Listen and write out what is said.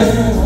Yeah.